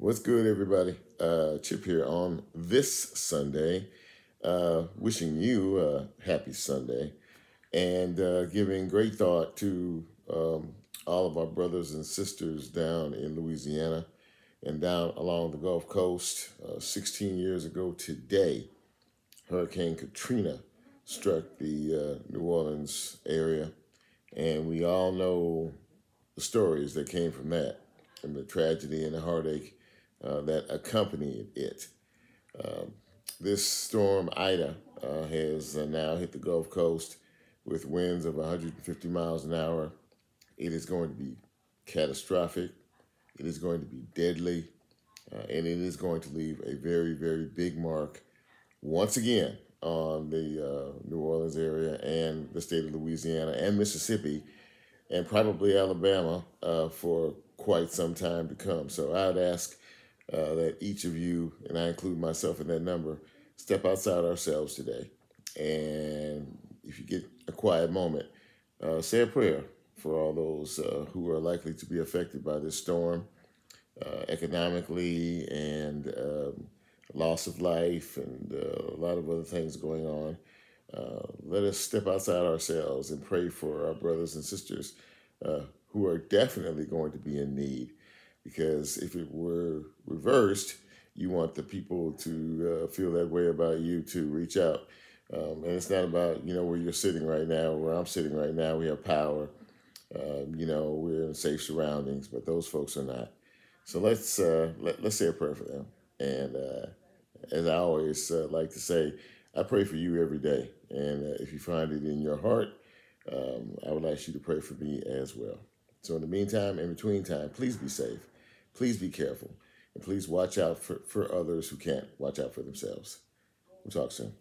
What's good, everybody? Uh, Chip here on this Sunday, uh, wishing you a happy Sunday and uh, giving great thought to um, all of our brothers and sisters down in Louisiana and down along the Gulf Coast. Uh, 16 years ago today, Hurricane Katrina struck the uh, New Orleans area, and we all know the stories that came from that and the tragedy and the heartache uh, that accompanied it. Um, this storm, Ida, uh, has uh, now hit the Gulf Coast with winds of 150 miles an hour. It is going to be catastrophic. It is going to be deadly. Uh, and it is going to leave a very, very big mark once again on the uh, New Orleans area and the state of Louisiana and Mississippi and probably Alabama for quite some time to come. So I'd ask uh, that each of you, and I include myself in that number, step outside ourselves today. And if you get a quiet moment, uh, say a prayer for all those uh, who are likely to be affected by this storm uh, economically and um, loss of life and uh, a lot of other things going on. Uh, let us step outside ourselves and pray for our brothers and sisters who are definitely going to be in need because if it were reversed, you want the people to uh, feel that way about you to reach out. Um, and it's not about, you know, where you're sitting right now, where I'm sitting right now. We have power. Um, you know, we're in safe surroundings, but those folks are not. So let's uh, let, let's say a prayer for them. And uh, as I always uh, like to say, I pray for you every day. And uh, if you find it in your heart, um, I would like you to pray for me as well. So in the meantime, in between time, please be safe. Please be careful. And please watch out for, for others who can't watch out for themselves. We'll talk soon.